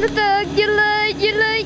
ตึกยืนเลยยืนเลย